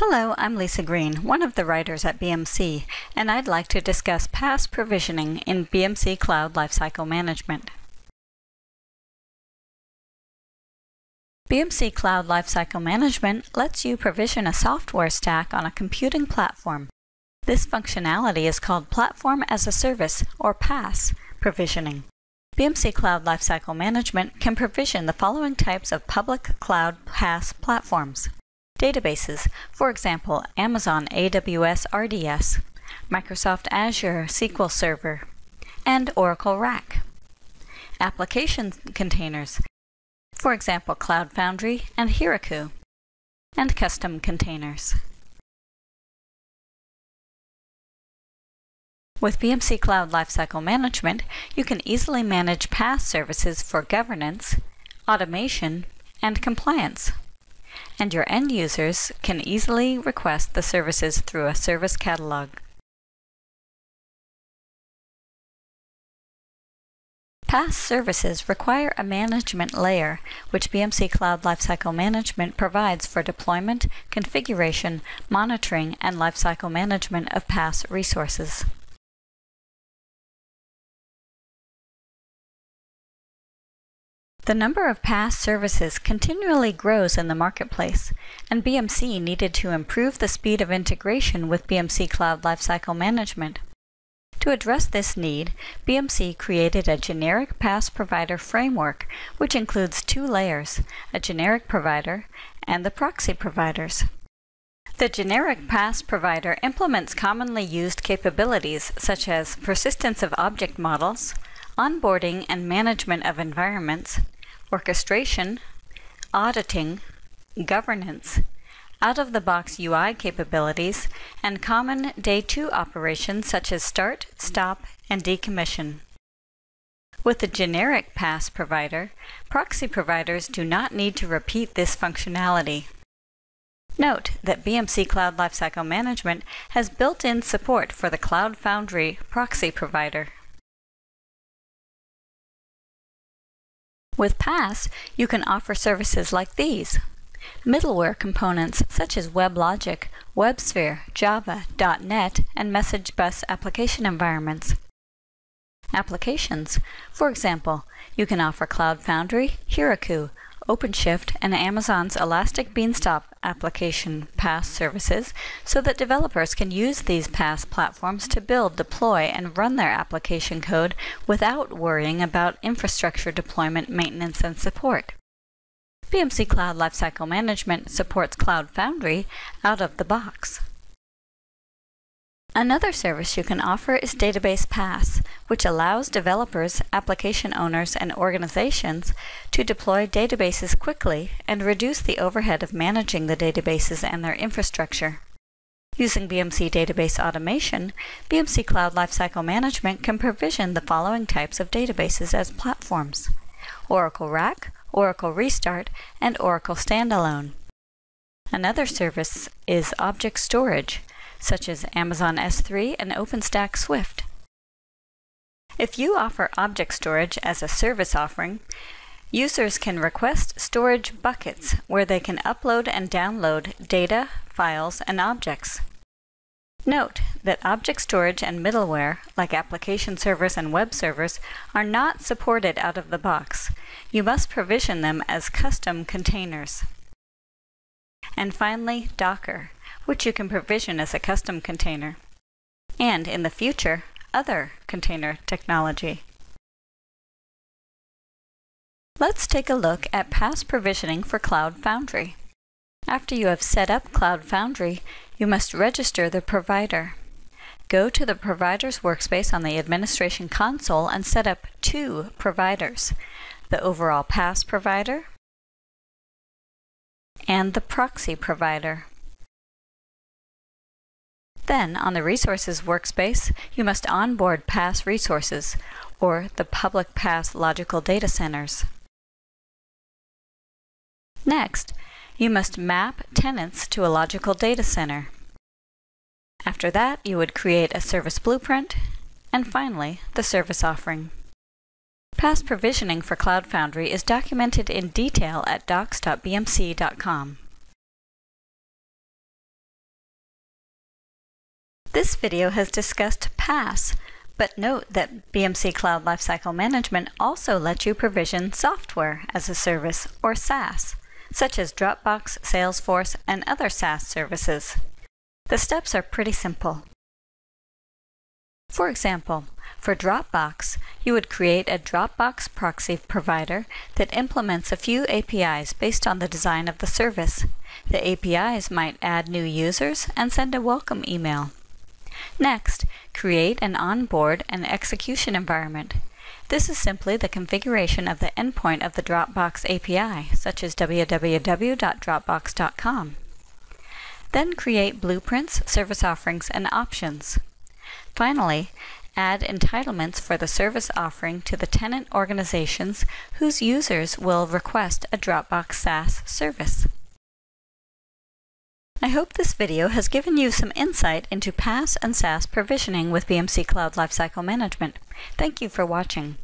Hello, I'm Lisa Green, one of the writers at BMC, and I'd like to discuss PaaS provisioning in BMC Cloud Lifecycle Management. BMC Cloud Lifecycle Management lets you provision a software stack on a computing platform. This functionality is called Platform as a Service, or PaaS, provisioning. BMC Cloud Lifecycle Management can provision the following types of public cloud PaaS platforms. Databases, for example, Amazon AWS RDS, Microsoft Azure SQL Server, and Oracle RAC. Application containers, for example, Cloud Foundry and Heroku, and custom containers. With BMC Cloud Lifecycle Management, you can easily manage PaaS services for governance, automation, and compliance and your end users can easily request the services through a service catalog. PaaS services require a management layer, which BMC Cloud Lifecycle Management provides for deployment, configuration, monitoring, and lifecycle management of PaaS resources. The number of PaaS services continually grows in the marketplace, and BMC needed to improve the speed of integration with BMC Cloud Lifecycle Management. To address this need, BMC created a generic PaaS provider framework, which includes two layers, a generic provider and the proxy providers. The generic PaaS provider implements commonly used capabilities such as persistence of object models, onboarding and management of environments, orchestration, auditing, governance, out-of-the-box UI capabilities, and common day two operations such as start, stop, and decommission. With the generic PaaS provider, proxy providers do not need to repeat this functionality. Note that BMC Cloud Lifecycle Management has built-in support for the Cloud Foundry proxy provider. With PaaS, you can offer services like these. Middleware components such as WebLogic, WebSphere, Java, .NET, and Message Bus application environments. Applications. For example, you can offer Cloud Foundry, Heroku, OpenShift, and Amazon's Elastic Beanstalk application PaaS services so that developers can use these PaaS platforms to build, deploy, and run their application code without worrying about infrastructure deployment, maintenance, and support. BMC Cloud Lifecycle Management supports Cloud Foundry out of the box. Another service you can offer is Database PaaS, which allows developers, application owners, and organizations to deploy databases quickly and reduce the overhead of managing the databases and their infrastructure. Using BMC Database Automation, BMC Cloud Lifecycle Management can provision the following types of databases as platforms Oracle RAC, Oracle Restart, and Oracle Standalone. Another service is Object Storage, such as Amazon S3 and OpenStack Swift. If you offer object storage as a service offering, users can request storage buckets where they can upload and download data, files, and objects. Note that object storage and middleware, like application servers and web servers, are not supported out of the box. You must provision them as custom containers. And finally, Docker which you can provision as a custom container, and in the future, other container technology. Let's take a look at PaaS provisioning for Cloud Foundry. After you have set up Cloud Foundry, you must register the provider. Go to the Providers workspace on the Administration console and set up two providers, the overall PaaS provider and the proxy provider. Then, on the Resources workspace, you must onboard PaaS resources, or the public PaaS logical data centers. Next, you must map tenants to a logical data center. After that, you would create a service blueprint, and finally, the service offering. PaaS provisioning for Cloud Foundry is documented in detail at docs.bmc.com. This video has discussed PaaS, but note that BMC Cloud Lifecycle Management also lets you provision software as a service, or SaaS, such as Dropbox, Salesforce, and other SaaS services. The steps are pretty simple. For example, for Dropbox, you would create a Dropbox proxy provider that implements a few APIs based on the design of the service. The APIs might add new users and send a welcome email. Next, create an onboard and execution environment. This is simply the configuration of the endpoint of the Dropbox API, such as www.dropbox.com. Then create blueprints, service offerings, and options. Finally, add entitlements for the service offering to the tenant organizations whose users will request a Dropbox SaaS service. I hope this video has given you some insight into PaaS and SaaS provisioning with BMC Cloud Lifecycle Management. Thank you for watching.